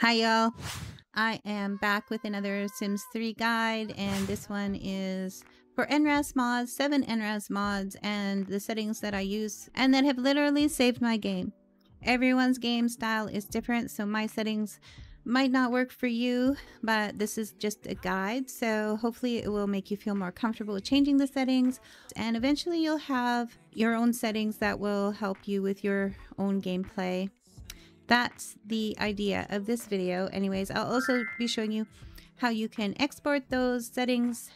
Hi y'all. I am back with another Sims 3 guide and this one is for NRaas mods, 7 NRaas mods and the settings that I use and that have literally saved my game. Everyone's game style is different so my settings might not work for you but this is just a guide so hopefully it will make you feel more comfortable changing the settings and eventually you'll have your own settings that will help you with your own gameplay that's the idea of this video. Anyways, I'll also be showing you how you can export those settings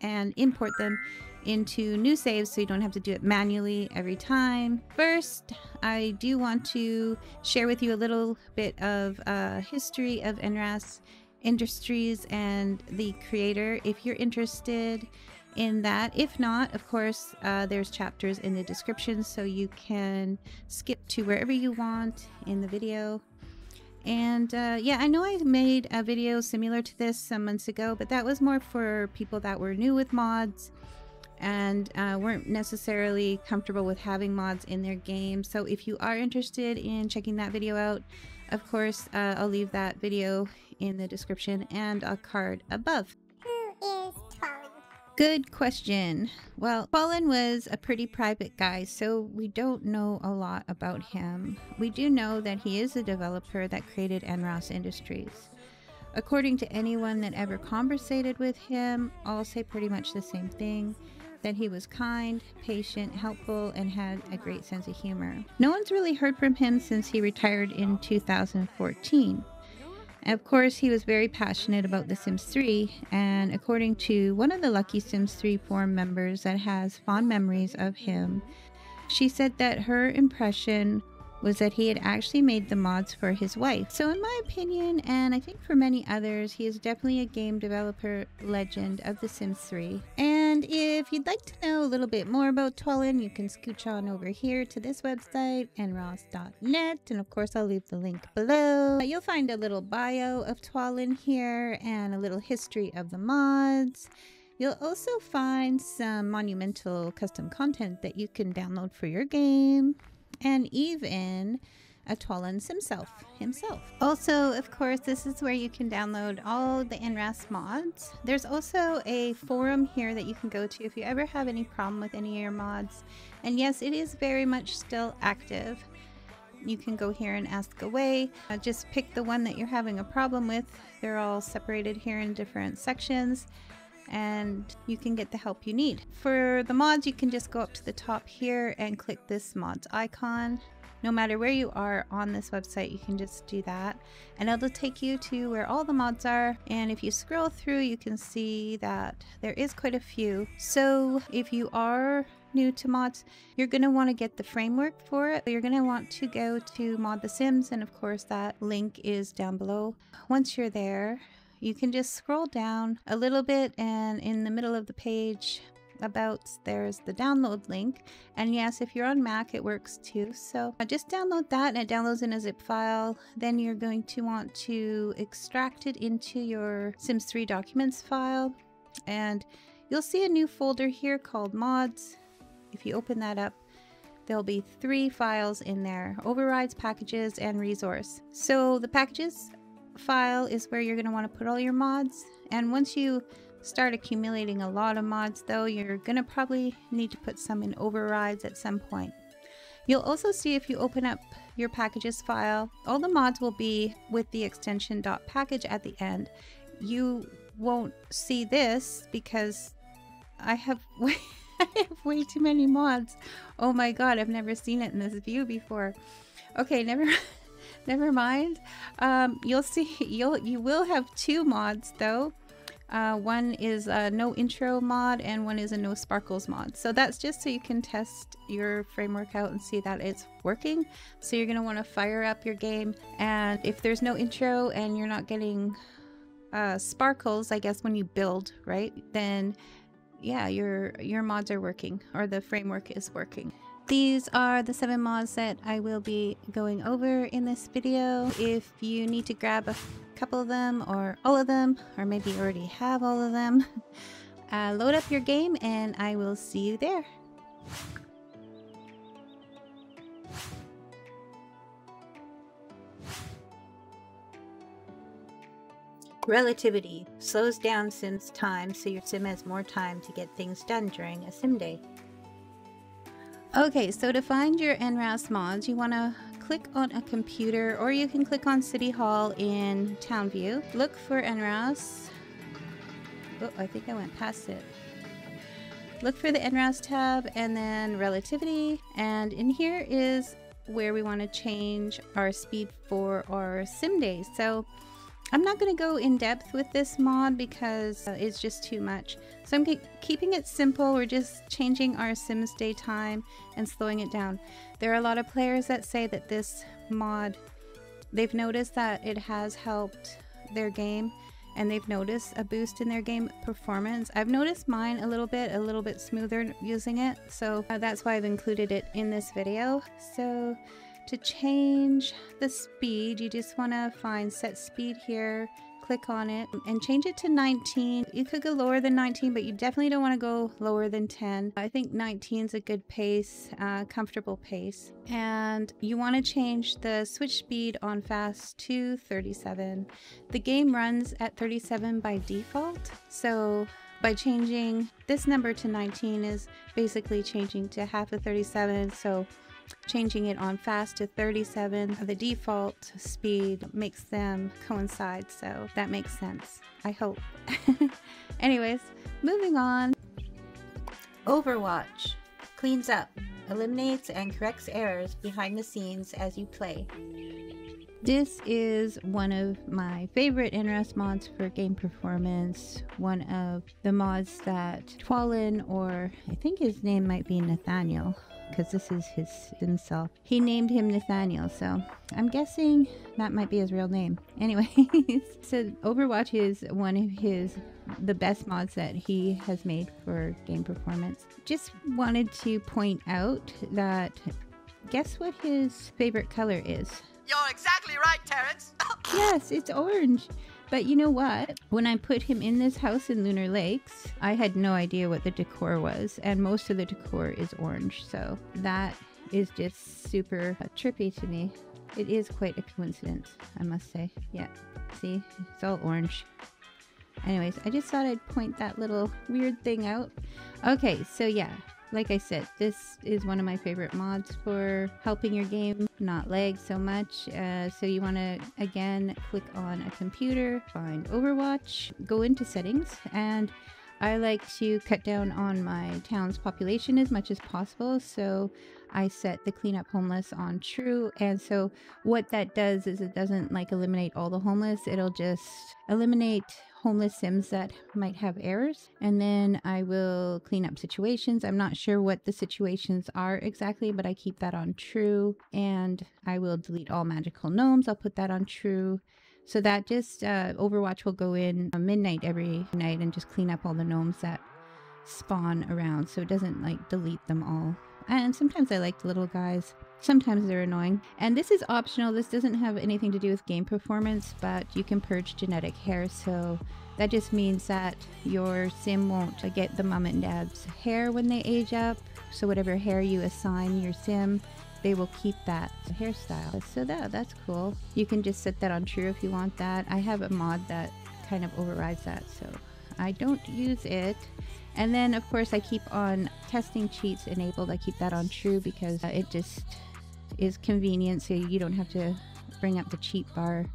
and import them into new saves so you don't have to do it manually every time. First, I do want to share with you a little bit of uh, history of NRaas Industries and the creator if you're interested in that. If not, of course, uh, there's chapters in the description so you can skip to wherever you want in the video. And uh, yeah, I know I made a video similar to this some months ago, but that was more for people that were new with mods and uh, weren't necessarily comfortable with having mods in their game. So if you are interested in checking that video out, of course, uh, I'll leave that video in the description and a card above. Good question. Well, Twallan was a pretty private guy, so we don't know a lot about him. We do know that he is a developer that created NRaas Industries. According to anyone that ever conversated with him, all say pretty much the same thing that he was kind, patient, helpful, and had a great sense of humor. No one's really heard from him since he retired in 2014. Of course, he was very passionate about The Sims 3, and according to one of the Lucky Sims 3 forum members that has fond memories of him, she said that her impression was that he had actually made the mods for his wife. So in my opinion, and I think for many others, he is definitely a game developer legend of The Sims 3. And if you'd like to know a little bit more about Twallan, you can scooch on over here to this website, nraas.net, and of course I'll leave the link below. You'll find a little bio of Twallan here and a little history of the mods. You'll also find some monumental custom content that you can download for your game and even a Twallan himself himself. Also, of course, this is where you can download all the NRaas mods. There's also a forum here that you can go to if you ever have any problem with any of your mods. And yes, it is very much still active. You can go here and ask away. Uh, just pick the one that you're having a problem with. They're all separated here in different sections and you can get the help you need. For the mods, you can just go up to the top here and click this mods icon. No matter where you are on this website, you can just do that and it'll take you to where all the mods are. And if you scroll through, you can see that there is quite a few. So if you are new to mods, you're going to want to get the framework for it. You're going to want to go to Mod The Sims, and of course, that link is down below. Once you're there, you can just scroll down a little bit and in the middle of the page about there's the download link. And yes if you're on mac it works too. So uh, just download that and it downloads in a zip file. Then you're going to want to extract it into your sims 3 documents file. And you'll see a new folder here called mods. If you open that up there'll be three files in there overrides packages and resource. So the packages file is where you're going to want to put all your mods. And once you start accumulating a lot of mods though, you're to probably need to put some in overrides at some point. You'll also see if you open up your packages file, all the mods will be with the extension .package at the end. You won't see this because I have way, I have way too many mods. Oh my god, I've never seen it in this view before. Okay, never never mind. Um, you'll see, you'll you will have two mods though. Uh, one is a no intro mod and one is a no sparkles mod. So that's just so you can test your framework out and see that it's working. So you're gonna want to fire up your game, and if there's no intro and you're not getting uh, sparkles, I guess when you build, right? Then yeah, your your mods are working or the framework is working. These are the seven mods that I will be going over in this video. If you need to grab a couple of them or all of them, or maybe already have all of them, uh, load up your game and I will see you there. Relativity slows down Sim's time so your Sim has more time to get things done during a Sim day. Okay, so to find your NRaas mods, you want to click on a computer or you can click on City Hall in Town View. Look for NRaas. Oh, I think I went past it. Look for the NRaas tab and then Relativity. And in here is where we want to change our speed for our sim days. So I'm not going to go in depth with this mod because uh, it's just too much. So I'm keeping it simple. We're just changing our Sims day time and slowing it down. There are a lot of players that say that this mod, they've noticed that it has helped their game and they've noticed a boost in their game performance. I've noticed mine a little bit, a little bit smoother using it. So uh, that's why I've included it in this video. So to change the speed, you just want to find set speed here, click on it and change it to 19. You could go lower than 19, but you definitely don't want to go lower than 10. I think 19 is a good pace, uh, comfortable pace. And you want to change the switch speed on fast to 37. The game runs at 37 by default. So by changing this number to 19 is basically changing to half of 37. So changing it on fast to 37 the default speed makes them coincide so that makes sense i hope anyways moving on overwatch cleans up eliminates and corrects errors behind the scenes as you play this is one of my favorite NRaas mods for game performance. One of the mods that Twallan, or I think his name might be Nathaniel, because this is his himself. He named him Nathaniel, so I'm guessing that might be his real name. Anyway, so Overwatch is one of his the best mods that he has made for game performance. Just wanted to point out that guess what his favorite color is? You're exactly right, Terrence. yes, it's orange. But you know what? When I put him in this house in Lunar Lakes, I had no idea what the decor was, and most of the decor is orange. So that is just super uh, trippy to me. It is quite a coincidence, I must say. Yeah, see, it's all orange. Anyways, I just thought I'd point that little weird thing out. Okay, so yeah, like I said, this is one of my favorite mods for helping your game not lag so much. Uh, so you want to, again, click on a computer, find Overwatch, go into settings, and I like to cut down on my town's population as much as possible. So I set the clean up homeless on true. And so what that does is it doesn't like eliminate all the homeless. It'll just eliminate homeless sims that might have errors and then I will clean up situations. I'm not sure what the situations are exactly, but I keep that on true and I will delete all magical gnomes. I'll put that on true. So that just uh, Overwatch will go in midnight every night and just clean up all the gnomes that spawn around so it doesn't like delete them all. And sometimes I like the little guys. Sometimes they're annoying. And this is optional. This doesn't have anything to do with game performance, but you can purge genetic hair. So that just means that your sim won't uh, get the mom and dad's hair when they age up. So whatever hair you assign your sim, they will keep that hairstyle. So that that's cool. You can just set that on true if you want that. I have a mod that kind of overrides that, so I don't use it. And then of course I keep on testing cheats enabled. I keep that on true because uh, it just is convenient so you don't have to bring up the cheat bar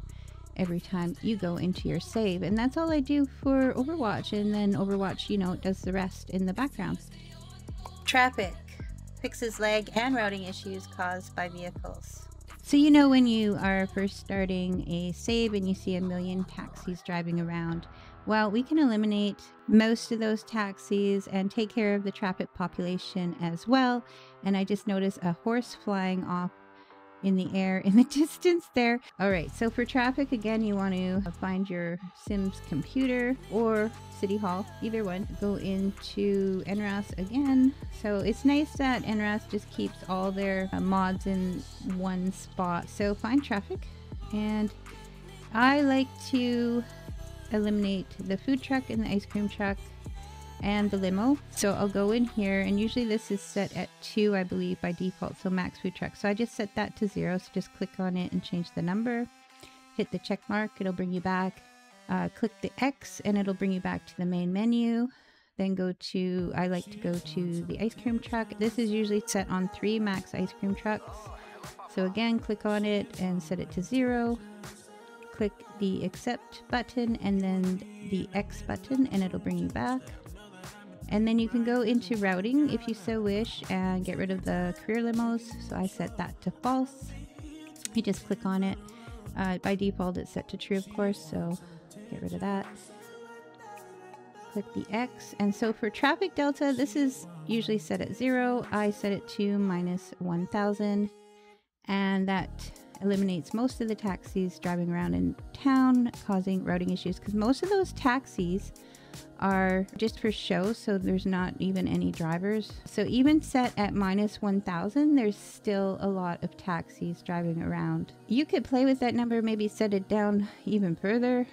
every time you go into your save. And that's all I do for Overwatch. And then Overwatch, you know, does the rest in the background. Traffic fixes lag and routing issues caused by vehicles. So you know when you are first starting a save and you see a million taxis driving around, well, we can eliminate most of those taxis and take care of the traffic population as well. And I just noticed a horse flying off in the air in the distance there. All right, so for traffic, again, you want to find your Sims computer or City Hall, either one. Go into NRaas again. So it's nice that NRaas just keeps all their uh, mods in one spot. So find traffic and I like to eliminate the food truck and the ice cream truck and the limo. So I'll go in here and usually this is set at two, I believe by default. So max food truck. So I just set that to zero. So just click on it and change the number, hit the check mark. It'll bring you back Uh, click the X and it'll bring you back to the main menu. Then go to, I like to go to the ice cream truck. This is usually set on three max ice cream trucks. So again, click on it and set it to zero. Click the accept button and then the X button and it'll bring you back. And then you can go into routing if you so wish and get rid of the career limos. So I set that to false. You just click on it. Uh, by default, it's set to true, of course, so get rid of that. Click the X. And so for traffic delta, this is usually set at zero. I set it to minus 1000. And that eliminates most of the taxis driving around in town, causing routing issues. Because most of those taxis are just for show, so there's not even any drivers. So even set at minus 1000, there's still a lot of taxis driving around. You could play with that number, maybe set it down even further,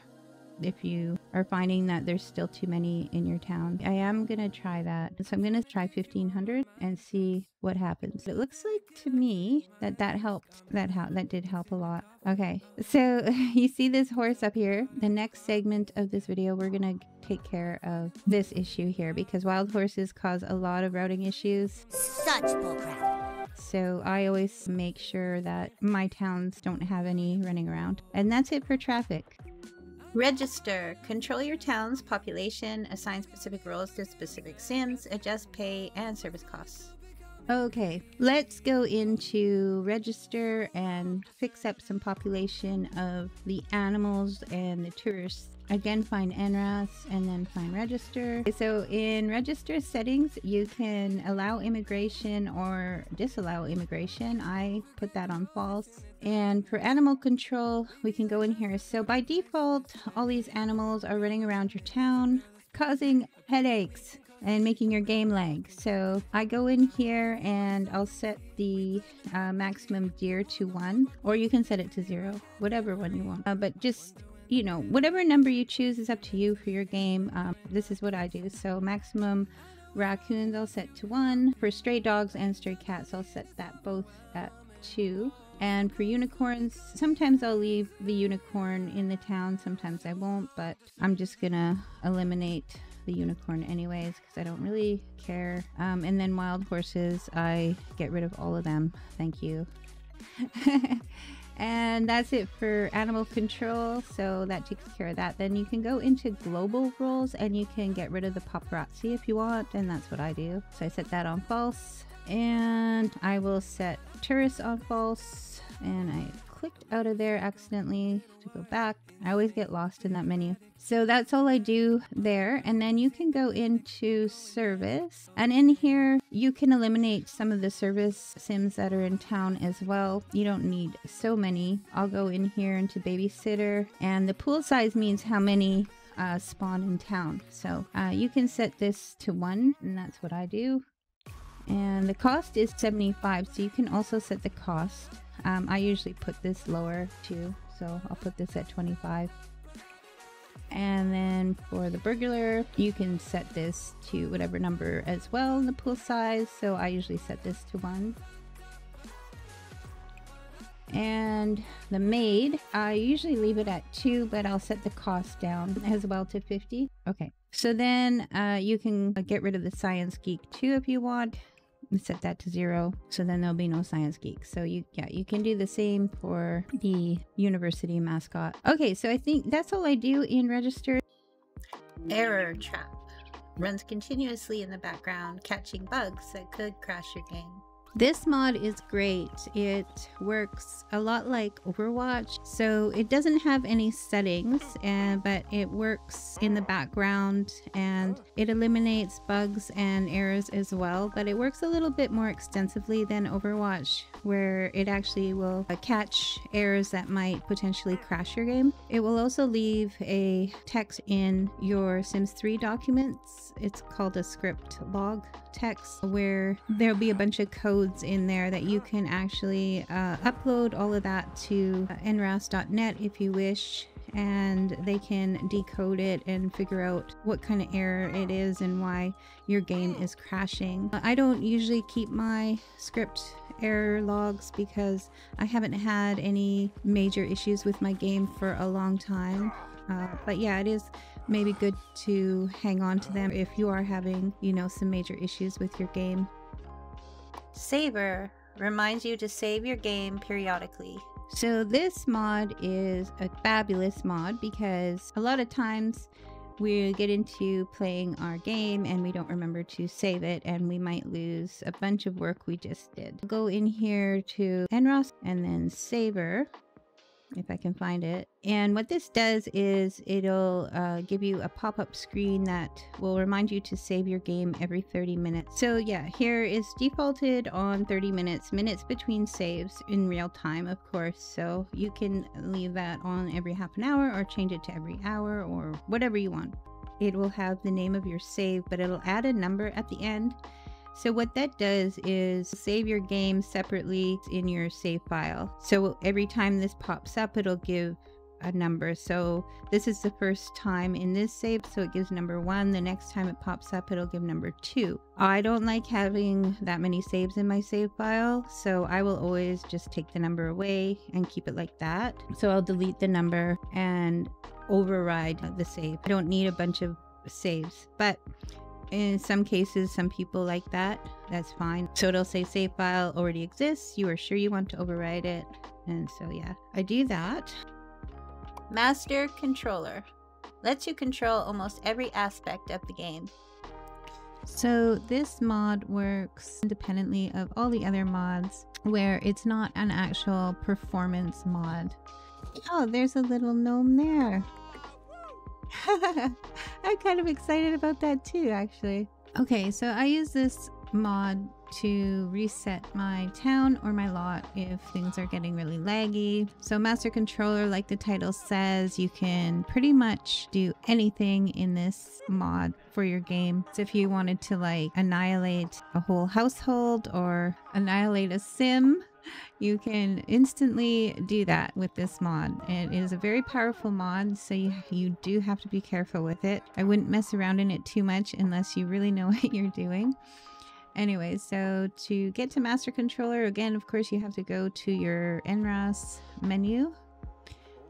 if you are finding that there's still too many in your town. I am going to try that. So I'm going to try 1500 and see what happens. It looks like to me that that helped. That helped. That did help a lot. Okay. So you see this horse up here. The next segment of this video, we're going to take care of this issue here because wild horses cause a lot of routing issues. Such bullcrap. So I always make sure that my towns don't have any running around. And that's it for traffic. Register. Control your town's population, assign specific roles to specific sims, adjust pay and service costs. Okay, let's go into register and fix up some population of the animals and the tourists Again, find NRaas and then find register. So in register settings, you can allow immigration or disallow immigration. I put that on false. And for animal control, we can go in here. So by default, all these animals are running around your town, causing headaches and making your game lag. So I go in here and I'll set the uh, maximum deer to one, or you can set it to zero, whatever one you want. Uh, but just you know, whatever number you choose is up to you for your game. Um, this is what I do. So maximum raccoons I'll set to one. For stray dogs and stray cats, I'll set that both at two. And for unicorns, sometimes I'll leave the unicorn in the town, sometimes I won't, but I'm just gonna eliminate the unicorn anyways because I don't really care. Um, and then wild horses, I get rid of all of them. Thank you. And that's it for animal control. So that takes care of that. Then you can go into global rules and you can get rid of the paparazzi if you want. And that's what I do. So I set that on false. And I will set tourists on false. And I clicked out of there accidentally to go back. I always get lost in that menu. So that's all I do there. And then you can go into service. And in here, you can eliminate some of the service sims that are in town as well. You don't need so many. I'll go in here into babysitter. And the pool size means how many uh, spawn in town. So uh, you can set this to one, and that's what I do. And the cost is 75, so you can also set the cost. Um, I usually put this lower too, so I'll put this at 25. And then for the burglar, you can set this to whatever number as well in the pool size. So I usually set this to one. And the maid, I usually leave it at two, but I'll set the cost down as well to 50. Okay. So then uh, you can get rid of the science geek too if you want set that to zero so then there'll be no science geeks. So you yeah you can do the same for the university mascot. Okay so i think that's all i do in register. Error trap. Runs continuously in the background catching bugs that could crash your game this mod is great. It works a lot like Overwatch. So it doesn't have any settings, and, but it works in the background and it eliminates bugs and errors as well. But it works a little bit more extensively than Overwatch, where it actually will uh, catch errors that might potentially crash your game. It will also leave a text in your Sims 3 documents. It's called a script log text where there'll be a bunch of codes in there that you can actually uh, upload all of that to nraas.net if you wish and they can decode it and figure out what kind of error it is and why your game is crashing. I don't usually keep my script error logs because I haven't had any major issues with my game for a long time. Uh, but yeah, it is maybe good to hang on to them if you are having, you know, some major issues with your game. Saver reminds you to save your game periodically. So this mod is a fabulous mod because a lot of times we get into playing our game and we don't remember to save it and we might lose a bunch of work we just did. Go in here to NRaas and then Saver if I can find it. And what this does is it'll uh, give you a pop-up screen that will remind you to save your game every 30 minutes. So yeah, here is defaulted on 30 minutes, minutes between saves in real time, of course. So you can leave that on every half an hour or change it to every hour or whatever you want. It will have the name of your save, but it'll add a number at the end so what that does is save your game separately in your save file. So every time this pops up, it'll give a number. So this is the first time in this save, so it gives number one. The next time it pops up, it'll give number two. I don't like having that many saves in my save file, so I will always just take the number away and keep it like that. So I'll delete the number and override the save. I don't need a bunch of saves, but in some cases, some people like that. That's fine. So it'll say save file already exists. You are sure you want to override it. And so, yeah, I do that. Master Controller lets you control almost every aspect of the game. So this mod works independently of all the other mods where it's not an actual performance mod. Oh, there's a little gnome there. I'm kind of excited about that too, actually. Okay, so I use this mod to reset my town or my lot if things are getting really laggy. So Master Controller, like the title says, you can pretty much do anything in this mod for your game. So if you wanted to like annihilate a whole household or annihilate a sim, you can instantly do that with this mod. It is a very powerful mod, so you, you do have to be careful with it. I wouldn't mess around in it too much unless you really know what you're doing. Anyway, so to get to Master Controller, again, of course, you have to go to your NRaas menu.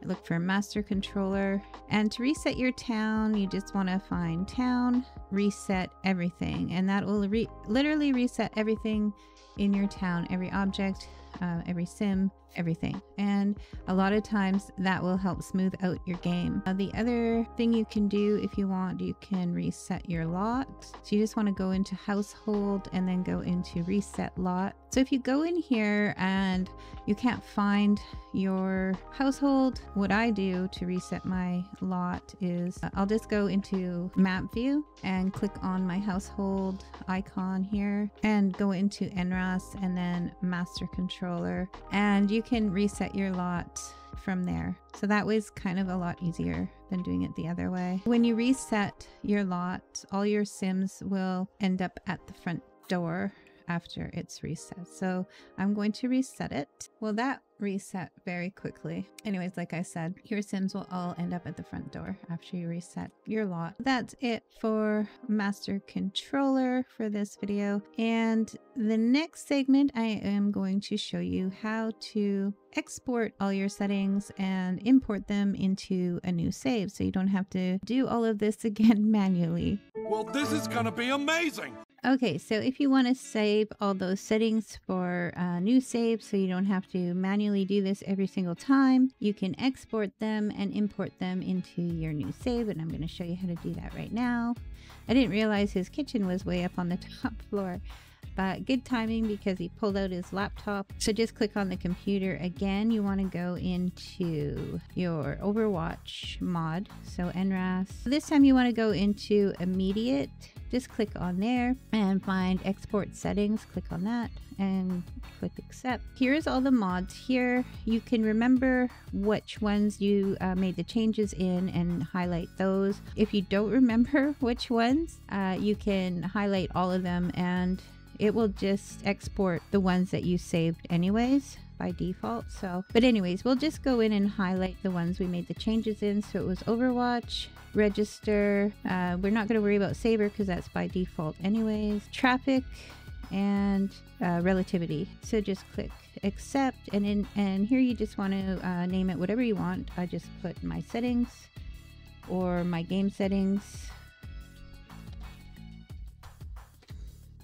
Look for Master Controller. And to reset your town, you just want to find Town, Reset Everything. And that will re literally reset everything in your town, every object, uh, every sim, everything. And a lot of times that will help smooth out your game. Uh, the other thing you can do if you want, you can reset your lot. So you just want to go into household and then go into reset lot. So if you go in here and you can't find your household, what I do to reset my lot is uh, I'll just go into map view and click on my household icon here and go into NRaas and then master controller. And you can reset your lot from there. So that was kind of a lot easier than doing it the other way. When you reset your lot, all your sims will end up at the front door after it's reset. So I'm going to reset it. Well, that reset very quickly. Anyways, like I said, your sims will all end up at the front door after you reset your lot. That's it for Master Controller for this video. And the next segment, I am going to show you how to export all your settings and import them into a new save so you don't have to do all of this again manually. Well, this is gonna be amazing! Okay, so if you want to save all those settings for uh, new saves so you don't have to manually do this every single time, you can export them and import them into your new save and I'm going to show you how to do that right now. I didn't realize his kitchen was way up on the top floor, but good timing because he pulled out his laptop. So just click on the computer again. You want to go into your Overwatch mod, so NRaas. This time you want to go into immediate just click on there and find export settings. Click on that and click accept. Here's all the mods here. You can remember which ones you uh, made the changes in and highlight those. If you don't remember which ones uh, you can highlight all of them and it will just export the ones that you saved anyways by default so but anyways we'll just go in and highlight the ones we made the changes in so it was overwatch register uh, we're not going to worry about Saver because that's by default anyways traffic and uh, relativity. So just click accept and in and here you just want to uh, name it whatever you want. I just put my settings or my game settings.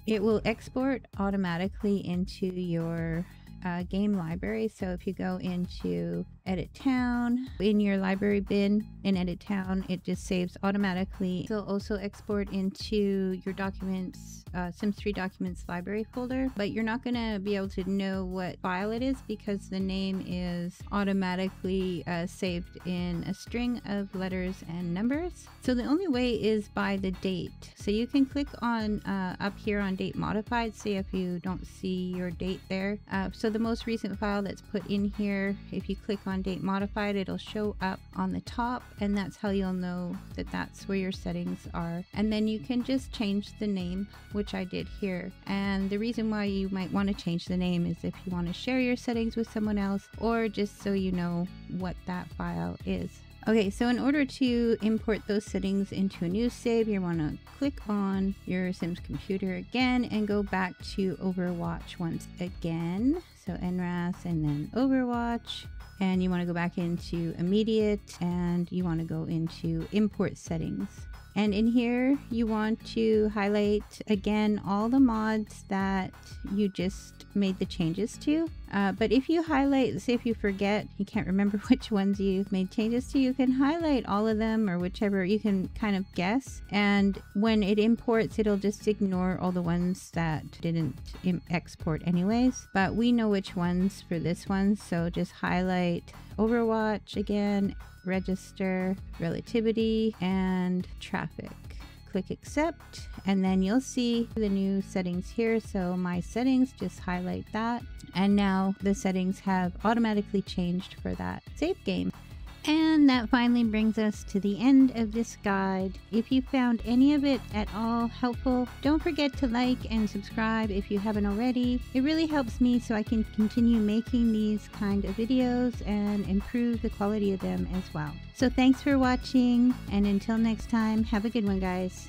It will export automatically into your uh, game library. So if you go into edit town in your library bin in edit town, it just saves automatically. It'll also export into your documents, uh, Sims 3 documents library folder, but you're not going to be able to know what file it is because the name is automatically uh, saved in a string of letters and numbers. So the only way is by the date. So you can click on uh, up here on date modified, see if you don't see your date there. Uh, so the most recent file that's put in here, if you click on date modified, it'll show up on the top and that's how you'll know that that's where your settings are. And then you can just change the name, which I did here. And the reason why you might want to change the name is if you want to share your settings with someone else or just so you know what that file is. Okay, so in order to import those settings into a new save, you want to click on your Sims computer again and go back to Overwatch once again. So NRaas and then Overwatch. And you want to go back into immediate and you want to go into import settings. And in here, you want to highlight again all the mods that you just made the changes to. Uh, but if you highlight, say if you forget, you can't remember which ones you've made changes to, you can highlight all of them or whichever you can kind of guess. And when it imports, it'll just ignore all the ones that didn't export anyways. But we know which ones for this one. So just highlight Overwatch again register, relativity, and traffic. Click accept and then you'll see the new settings here. So my settings, just highlight that. And now the settings have automatically changed for that save game. And that finally brings us to the end of this guide. If you found any of it at all helpful, don't forget to like and subscribe if you haven't already. It really helps me so I can continue making these kind of videos and improve the quality of them as well. So thanks for watching and until next time, have a good one guys.